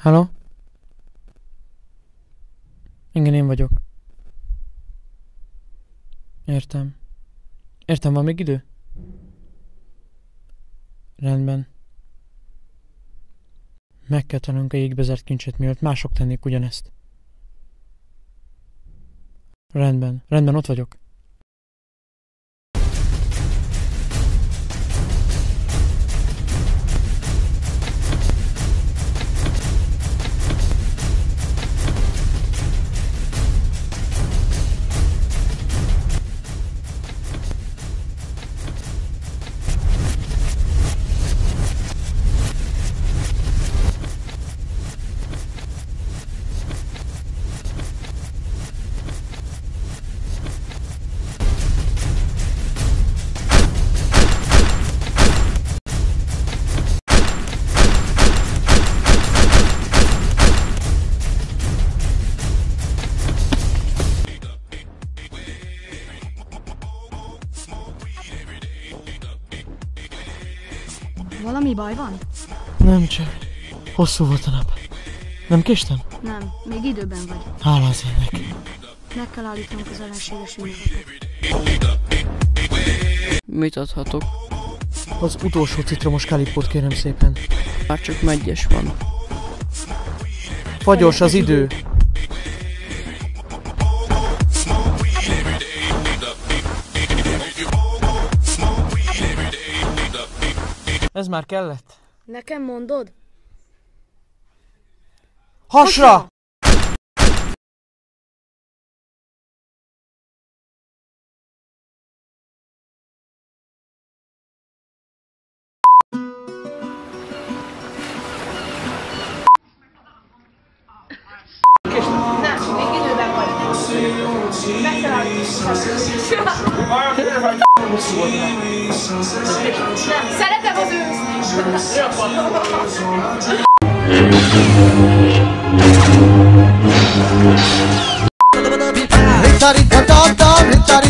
Hello? Igen, én vagyok. Értem. Értem, van még idő? Rendben. Meg kell találnunk a jégbe zárt kincset, mielőtt mások tennék ugyanezt. Rendben, rendben, ott vagyok. Valami baj van? Nem csak. Hosszú volt a nap. Nem késtem? Nem, még időben vagy. Hála az ének. Meg kell állítanunk az ellenséges ünnepet. Mit adhatok? Az utolsó citromos kalipót kérem szépen. Már csak megyes van. Fagyos az idő. Ez már kellett? Nekem mondod? Hasra! Mentari, ta ta ta, mentari.